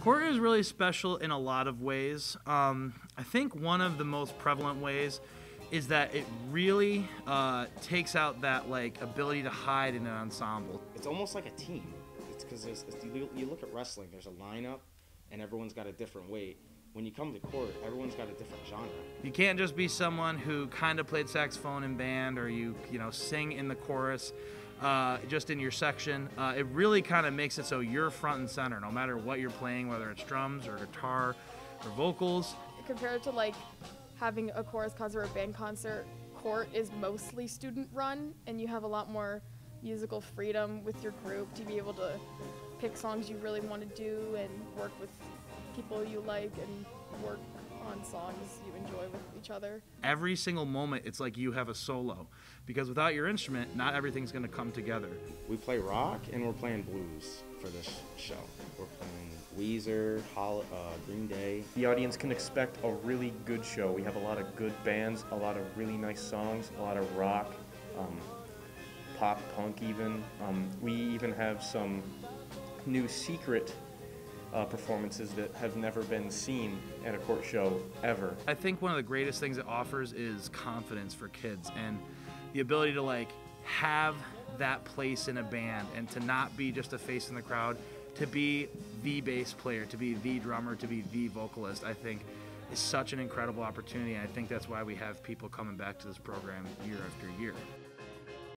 KORT is really special in a lot of ways. Um, I think one of the most prevalent ways is that it really uh, takes out that like ability to hide in an ensemble. It's almost like a team. It's because you look at wrestling. There's a lineup, and everyone's got a different weight. When you come to KORT, everyone's got a different genre. You can't just be someone who kind of played saxophone in band or you you know sing in the chorus uh, just in your section. Uh, it really kind of makes it so you're front and center, no matter what you're playing, whether it's drums or guitar or vocals. Compared to like having a chorus concert or a band concert, KORT is mostly student run, and you have a lot more musical freedom with your group to be able to pick songs you really want to do and work with people you like and work on songs you enjoy with each other. Every single moment, it's like you have a solo, because without your instrument, not everything's going to come together. We play rock and we're playing blues for this show. We're playing Weezer, Hol- uh, Green Day. The audience can expect a really good show. We have a lot of good bands, a lot of really nice songs, a lot of rock, um, pop, punk, even. Um, we even have some new secret uh, performances that have never been seen at a KORT show ever. I think one of the greatest things it offers is confidence for kids and the ability to like have that place in a band and to not be just a face in the crowd, to be the bass player, to be the drummer, to be the vocalist. I think is such an incredible opportunity. And I think that's why we have people coming back to this program year after year.